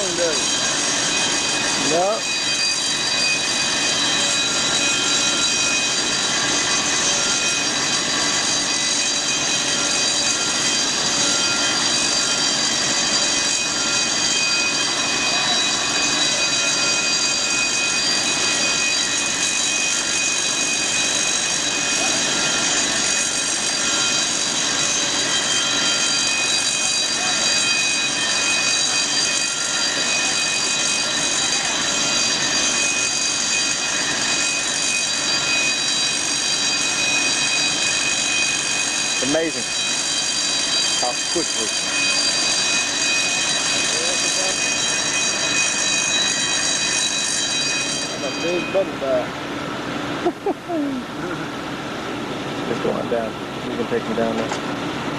down there. Yeah. No. amazing how quickly. My big butterfly. Just going down. You can take me down there.